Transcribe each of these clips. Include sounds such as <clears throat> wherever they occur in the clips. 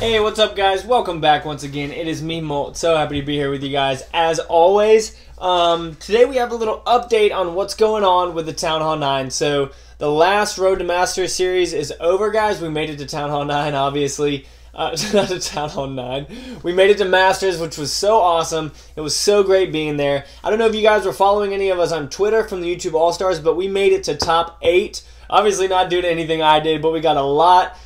Hey, what's up, guys? Welcome back once again. It is me, Molt. So happy to be here with you guys, as always. Um, today we have a little update on what's going on with the Town Hall 9. So, the last Road to Masters series is over, guys. We made it to Town Hall 9, obviously. Uh, <laughs> not to Town Hall 9. We made it to Masters, which was so awesome. It was so great being there. I don't know if you guys were following any of us on Twitter from the YouTube All Stars, but we made it to top 8. Obviously, not due to anything I did, but we got a lot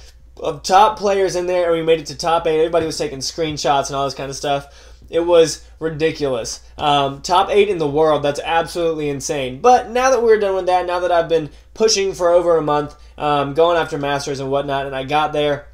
of top players in there, and we made it to top eight. Everybody was taking screenshots and all this kind of stuff. It was ridiculous. Um, top eight in the world. That's absolutely insane. But now that we're done with that, now that I've been pushing for over a month, um, going after masters and whatnot, and I got there,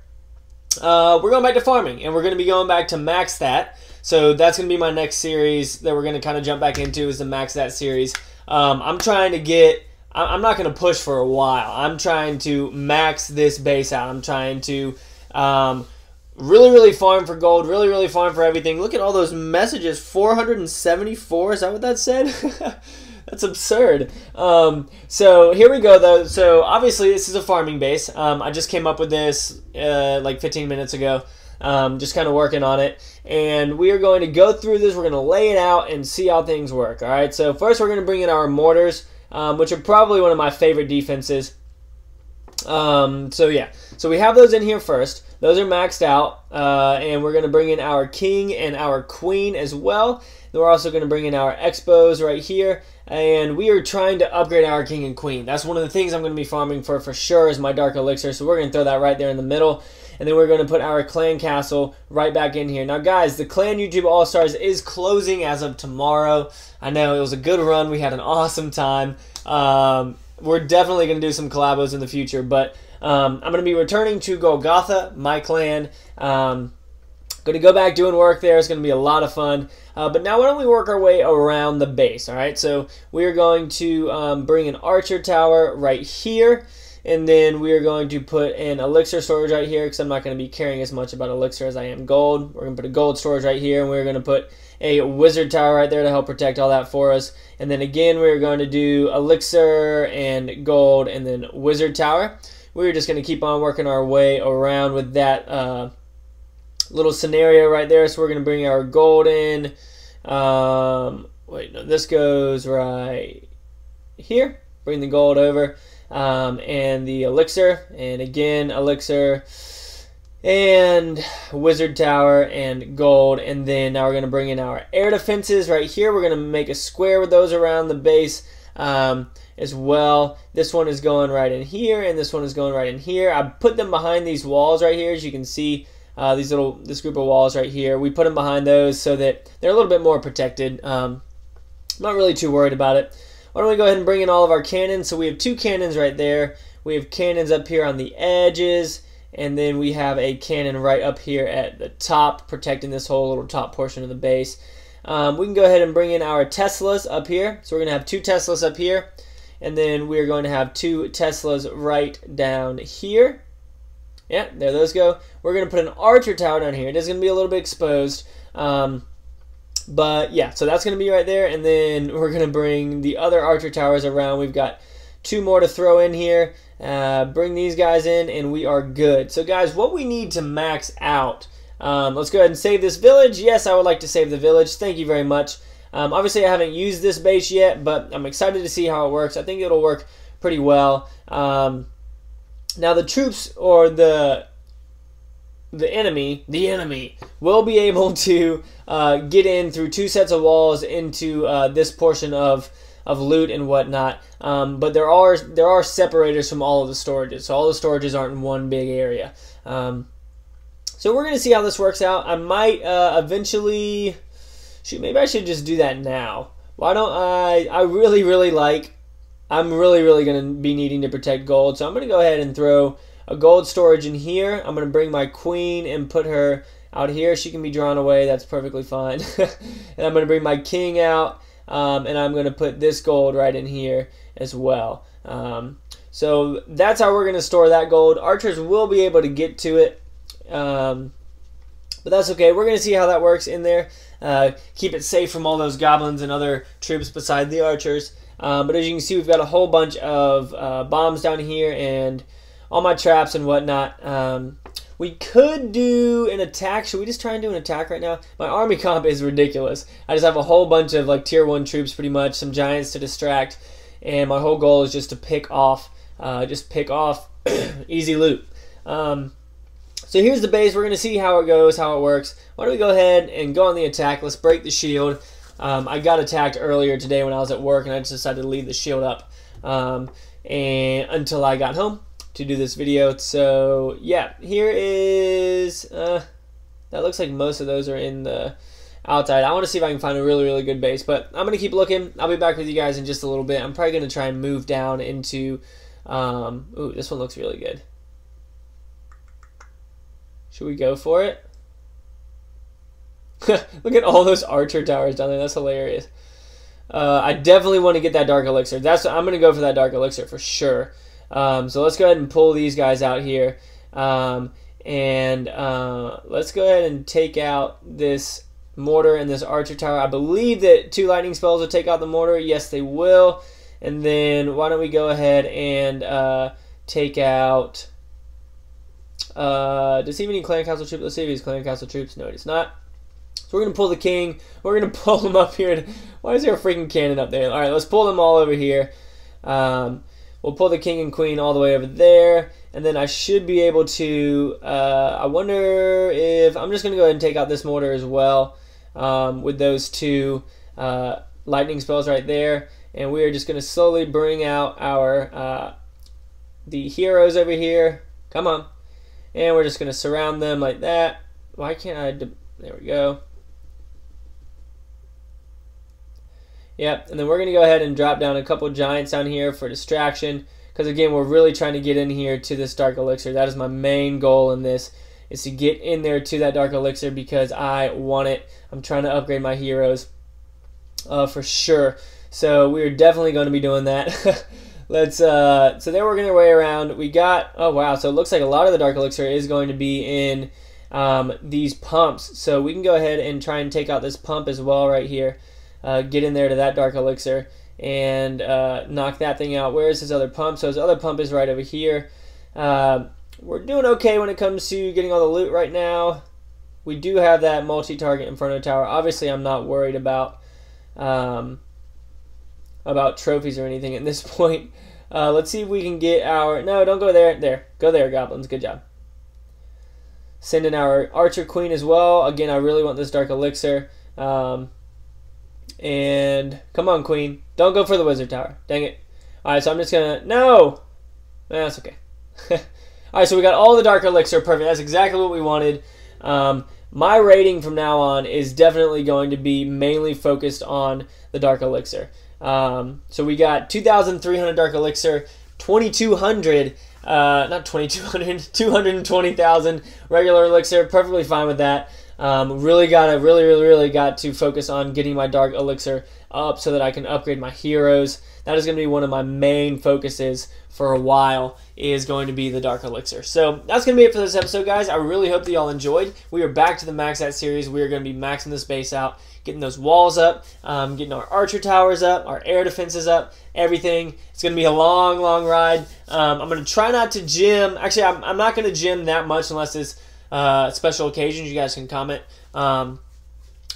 uh, we're going back to farming, and we're going to be going back to max that. So that's going to be my next series that we're going to kind of jump back into is the max that series. Um, I'm trying to get I'm not going to push for a while. I'm trying to max this base out. I'm trying to um, really, really farm for gold, really, really farm for everything. Look at all those messages 474. Is that what that said? <laughs> That's absurd. Um, so here we go, though. So obviously, this is a farming base. Um, I just came up with this uh, like 15 minutes ago. Um, just kind of working on it. And we are going to go through this. We're going to lay it out and see how things work. All right. So first, we're going to bring in our mortars um, which are probably one of my favorite defenses. Um, so yeah, so we have those in here first. Those are maxed out, uh, and we're going to bring in our king and our queen as well. Then we're also going to bring in our X-bows right here, and we are trying to upgrade our king and queen. That's one of the things I'm going to be farming for for sure is my dark elixir. So we're going to throw that right there in the middle, and then we're going to put our clan castle right back in here. Now, guys, the clan YouTube All Stars is closing as of tomorrow. I know it was a good run. We had an awesome time. Um, we're definitely going to do some collabos in the future, but um, I'm going to be returning to Golgotha, my clan. Um, going to go back doing work there. It's going to be a lot of fun. Uh, but now why don't we work our way around the base, all right? So we're going to um, bring an archer tower right here. And then we are going to put an elixir storage right here because I'm not going to be caring as much about elixir as I am gold. We're going to put a gold storage right here, and we're going to put a wizard tower right there to help protect all that for us. And then again, we're going to do elixir and gold and then wizard tower. We're just going to keep on working our way around with that uh, little scenario right there. So we're going to bring our gold in. Um, wait, no, this goes right here. Bring the gold over. Um, and the elixir. And again, elixir and wizard tower and gold and then now we're going to bring in our air defenses right here. We're going to make a square with those around the base um, as well. This one is going right in here and this one is going right in here. I put them behind these walls right here as you can see uh, these little this group of walls right here. We put them behind those so that they're a little bit more protected. Um, I'm not really too worried about it why don't we go ahead and bring in all of our cannons so we have two cannons right there we have cannons up here on the edges and then we have a cannon right up here at the top, protecting this whole little top portion of the base. Um, we can go ahead and bring in our Teslas up here. So we're going to have two Teslas up here, and then we're going to have two Teslas right down here. Yeah, there those go. We're going to put an archer tower down here. It is going to be a little bit exposed. Um, but yeah, so that's going to be right there. And then we're going to bring the other archer towers around. We've got two more to throw in here. Uh, bring these guys in, and we are good. So, guys, what we need to max out. Um, let's go ahead and save this village. Yes, I would like to save the village. Thank you very much. Um, obviously, I haven't used this base yet, but I'm excited to see how it works. I think it'll work pretty well. Um, now, the troops or the the enemy, the enemy, will be able to uh, get in through two sets of walls into uh, this portion of of loot and whatnot. Um, but there are there are separators from all of the storages, so all the storages aren't in one big area. Um, so we're gonna see how this works out. I might uh, eventually. Shoot, maybe I should just do that now. Why don't I? I really really like. I'm really really gonna be needing to protect gold, so I'm gonna go ahead and throw a gold storage in here. I'm gonna bring my queen and put her out here. She can be drawn away. That's perfectly fine. <laughs> and I'm gonna bring my king out um, and I'm going to put this gold right in here as well. Um, so that's how we're going to store that gold. Archers will be able to get to it, um, but that's okay. We're going to see how that works in there. Uh, keep it safe from all those goblins and other troops beside the archers. Um, but as you can see, we've got a whole bunch of uh, bombs down here and all my traps and whatnot. Um, we could do an attack. Should we just try and do an attack right now? My army <laughs> comp is ridiculous. I just have a whole bunch of like tier one troops, pretty much, some giants to distract, and my whole goal is just to pick off, uh, just pick off <clears throat> easy loot. Um, so here's the base. We're gonna see how it goes, how it works. Why don't we go ahead and go on the attack? Let's break the shield. Um, I got attacked earlier today when I was at work, and I just decided to leave the shield up um, and until I got home to do this video. So yeah, here is, uh, that looks like most of those are in the outside. I want to see if I can find a really, really good base, but I'm going to keep looking. I'll be back with you guys in just a little bit. I'm probably going to try and move down into, um, ooh, this one looks really good. Should we go for it? <laughs> Look at all those archer towers down there. That's hilarious. Uh, I definitely want to get that dark elixir. That's I'm gonna go for that dark elixir for sure. Um, so let's go ahead and pull these guys out here. Um, and uh, let's go ahead and take out this mortar and this archer tower. I believe that two lightning spells will take out the mortar. Yes, they will. And then why don't we go ahead and uh, take out... Uh, does he have any clan castle troops? Let's see if he's clan castle troops. No, it's not. So we're going to pull the king. We're going <laughs> to pull him up here. Why is there a freaking cannon up there? All right, let's pull them all over here. Um, We'll pull the king and queen all the way over there. And then I should be able to, uh, I wonder if, I'm just going to go ahead and take out this mortar as well um, with those two uh, lightning spells right there. And we are just going to slowly bring out our, uh, the heroes over here. Come on. And we're just going to surround them like that. Why can't I, there we go. Yep, and then we're going to go ahead and drop down a couple giants down here for distraction. Because again, we're really trying to get in here to this Dark Elixir. That is my main goal in this, is to get in there to that Dark Elixir because I want it. I'm trying to upgrade my heroes uh, for sure. So we're definitely going to be doing that. <laughs> Let's, uh, so they're working their way around. We got, oh wow, so it looks like a lot of the Dark Elixir is going to be in um, these pumps. So we can go ahead and try and take out this pump as well right here uh, get in there to that dark elixir and uh, knock that thing out. Where is his other pump? So his other pump is right over here. Uh, we're doing okay when it comes to getting all the loot right now. We do have that multi-target Inferno Tower. Obviously, I'm not worried about um, about trophies or anything at this <laughs> point. Uh, let's see if we can get our... No, don't go there. There. Go there, Goblins. Good job. Send in our Archer Queen as well. Again, I really want this Dark Elixir. Um, and come on, Queen. Don't go for the Wizard Tower. Dang it. Alright, so I'm just gonna... No! That's okay. <laughs> Alright, so we got all the Dark Elixir. Perfect. That's exactly what we wanted. Um, my raiding from now on is definitely going to be mainly focused on the Dark Elixir. Um, so we got 2,300 Dark Elixir, 2,200, uh, not 2,200, <laughs> 220,000 regular Elixir. Perfectly fine with that. Um, really got to, really, really, really got to focus on getting my Dark Elixir up so that I can upgrade my heroes. That is going to be one of my main focuses for a while is going to be the Dark Elixir. So that's going to be it for this episode, guys. I really hope that y'all enjoyed. We are back to the Max Out series. We are going to be maxing this base out, getting those walls up, um, getting our archer towers up, our air defenses up, everything. It's going to be a long, long ride. Um, I'm going to try not to gym. Actually, I'm, I'm not going to gym that much unless it's uh, special occasions, you guys can comment. Um,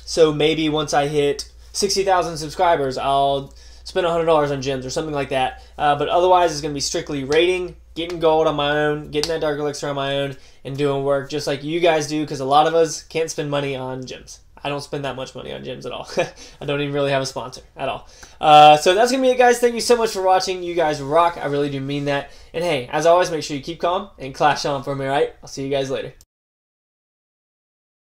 so maybe once I hit 60,000 subscribers, I'll spend $100 on gems or something like that. Uh, but otherwise, it's going to be strictly raiding, getting gold on my own, getting that Dark Elixir on my own, and doing work just like you guys do because a lot of us can't spend money on gems. I don't spend that much money on gems at all. <laughs> I don't even really have a sponsor at all. Uh, so that's going to be it, guys. Thank you so much for watching. You guys rock. I really do mean that. And hey, as always, make sure you keep calm and clash on for me, right? I'll see you guys later.